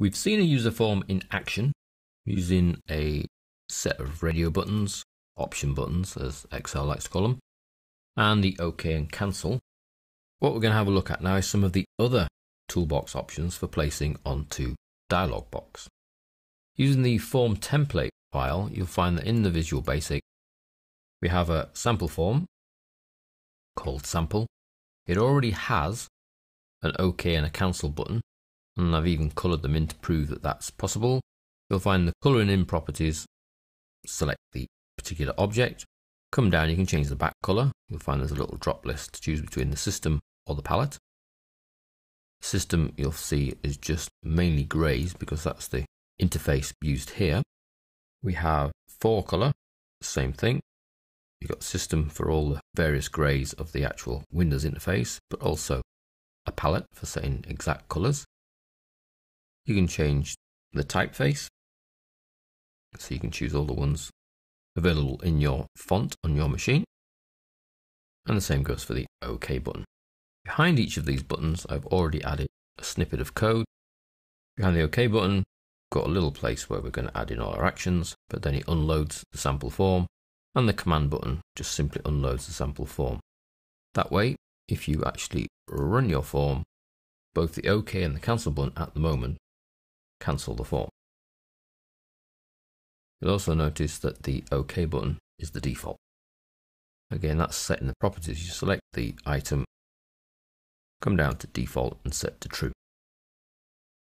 We've seen a user form in action using a set of radio buttons, option buttons as Excel likes to call them, and the OK and cancel. What we're going to have a look at now is some of the other toolbox options for placing onto dialog box. Using the form template file, you'll find that in the Visual Basic, we have a sample form called sample. It already has an OK and a cancel button and I've even coloured them in to prove that that's possible. You'll find the colouring in properties, select the particular object, come down, you can change the back colour. You'll find there's a little drop list to choose between the system or the palette. System you'll see is just mainly greys because that's the interface used here. We have fore-colour, same thing. You've got system for all the various greys of the actual Windows interface, but also a palette for setting exact colours. You can change the typeface. So you can choose all the ones available in your font on your machine. And the same goes for the OK button. Behind each of these buttons, I've already added a snippet of code. Behind the OK button, got a little place where we're going to add in all our actions, but then it unloads the sample form, and the command button just simply unloads the sample form. That way, if you actually run your form, both the OK and the cancel button at the moment cancel the form. You'll also notice that the OK button is the default. Again, that's set in the properties. You select the item, come down to default and set to true.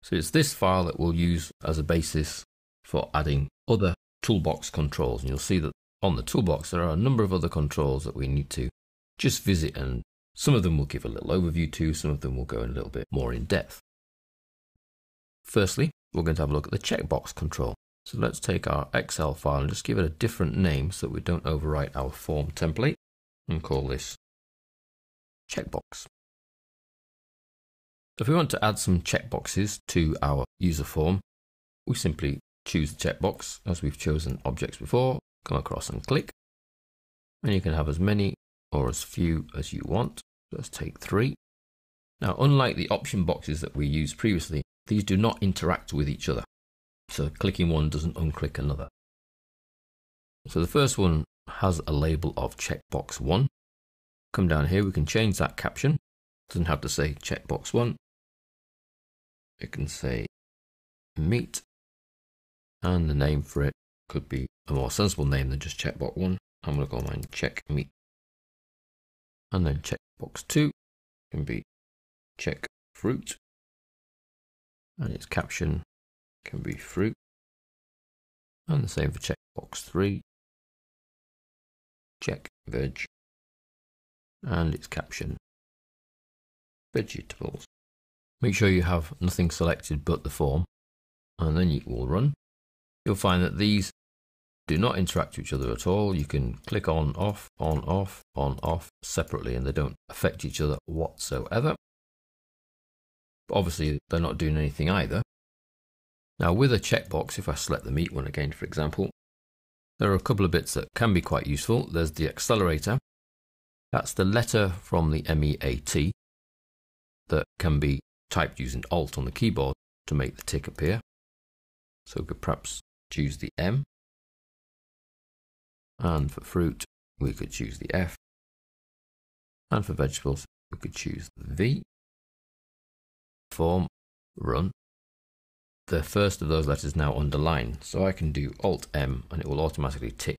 So it's this file that we'll use as a basis for adding other toolbox controls. And you'll see that on the toolbox, there are a number of other controls that we need to just visit and some of them we'll give a little overview to, some of them we'll go in a little bit more in depth. Firstly, we're going to have a look at the checkbox control. So let's take our Excel file and just give it a different name so that we don't overwrite our form template and call this checkbox. If we want to add some checkboxes to our user form, we simply choose the checkbox as we've chosen objects before, come across and click, and you can have as many or as few as you want. Let's take three. Now, unlike the option boxes that we used previously, these do not interact with each other. So clicking one doesn't unclick another. So the first one has a label of checkbox 1. Come down here, we can change that caption. Doesn't have to say checkbox 1. It can say meat. And the name for it could be a more sensible name than just checkbox 1. I'm going to call mine check meat. And then checkbox 2 can be check fruit and its caption can be fruit. And the same for checkbox 3. Check veg. And its caption vegetables. Make sure you have nothing selected but the form and then you will run. You'll find that these do not interact with each other at all. You can click on, off, on, off, on, off separately and they don't affect each other whatsoever. Obviously, they're not doing anything either. Now, with a checkbox, if I select the meat one again, for example, there are a couple of bits that can be quite useful. There's the accelerator. That's the letter from the MEAT that can be typed using Alt on the keyboard to make the tick appear. So we could perhaps choose the M. And for fruit, we could choose the F. And for vegetables, we could choose the V form run, the first of those letters now underlined. So I can do Alt M and it will automatically tick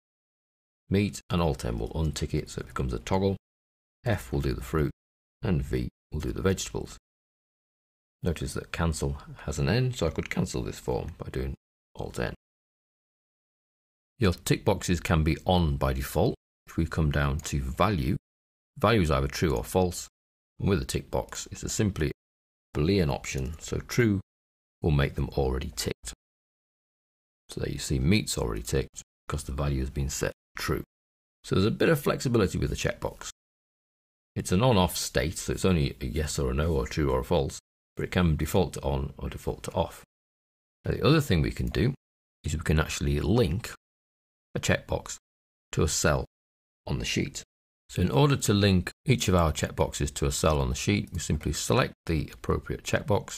meat and Alt M will untick it so it becomes a toggle. F will do the fruit and V will do the vegetables. Notice that cancel has an N, so I could cancel this form by doing Alt N. Your tick boxes can be on by default. If we come down to value, value is either true or false. And with a tick box, it's a simply Boolean option, so true will make them already ticked. So there you see meat's already ticked because the value has been set true. So there's a bit of flexibility with the checkbox. It's an on-off state, so it's only a yes or a no or true or a false, but it can default to on or default to off. Now the other thing we can do is we can actually link a checkbox to a cell on the sheet. So in order to link each of our checkboxes to a cell on the sheet, we simply select the appropriate checkbox,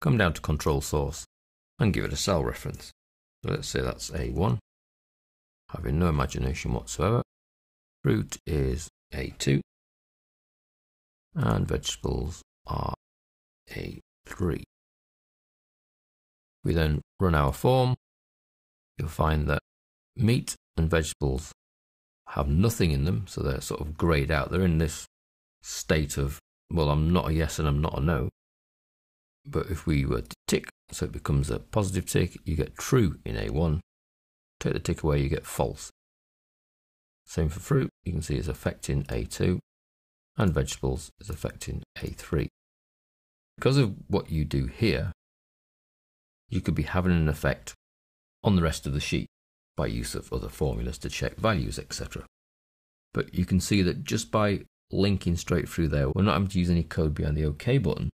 come down to Control Source, and give it a cell reference. So let's say that's A1, having no imagination whatsoever. Fruit is A2, and vegetables are A3. We then run our form. You'll find that meat and vegetables have nothing in them, so they're sort of greyed out. They're in this state of, well, I'm not a yes and I'm not a no. But if we were to tick, so it becomes a positive tick, you get true in A1. Take the tick away, you get false. Same for fruit, you can see it's affecting A2, and vegetables is affecting A3. Because of what you do here, you could be having an effect on the rest of the sheet by use of other formulas to check values, etc. But you can see that just by linking straight through there, we're not having to use any code behind the OK button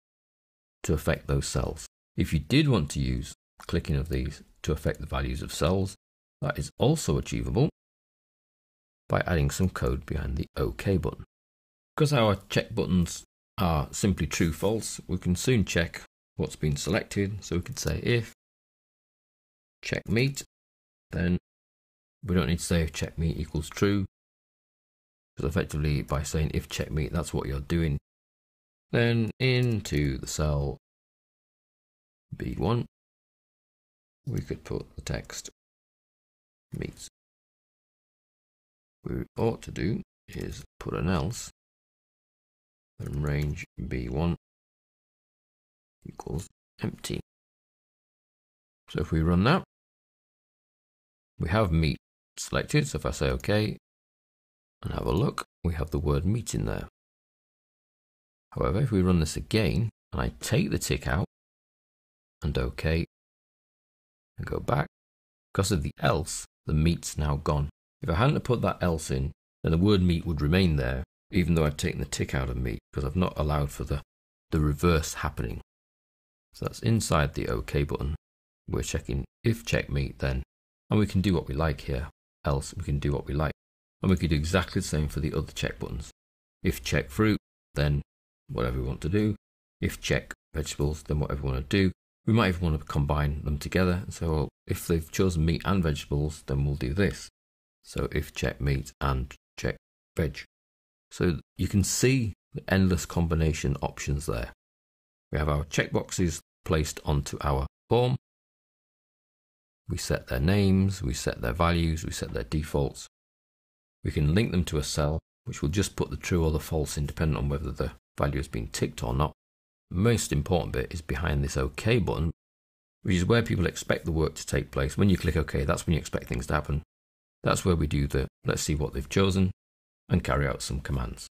to affect those cells. If you did want to use clicking of these to affect the values of cells, that is also achievable by adding some code behind the OK button. Because our check buttons are simply true false, we can soon check what's been selected. So we could say if check meat, then we don't need to say if check meat equals true. Because effectively by saying if check meat, that's what you're doing. Then into the cell B1, we could put the text meets What we ought to do is put an else, then range B1 equals empty. So if we run that, we have meat selected. So if I say OK and have a look, we have the word meat in there. However, if we run this again and I take the tick out and OK and go back, because of the else, the meat's now gone. If I hadn't put that else in, then the word meat would remain there, even though I'd taken the tick out of meat, because I've not allowed for the, the reverse happening. So that's inside the OK button. We're checking if check meat then, and we can do what we like here, else we can do what we like. And we could do exactly the same for the other check buttons. If check fruit, then whatever we want to do. If check vegetables, then whatever we want to do. We might even want to combine them together. So if they've chosen meat and vegetables, then we'll do this. So if check meat and check veg. So you can see the endless combination options there. We have our checkboxes placed onto our form. We set their names, we set their values, we set their defaults. We can link them to a cell, which will just put the true or the false independent on whether the value has been ticked or not. The most important bit is behind this OK button, which is where people expect the work to take place. When you click OK, that's when you expect things to happen. That's where we do the let's see what they've chosen and carry out some commands.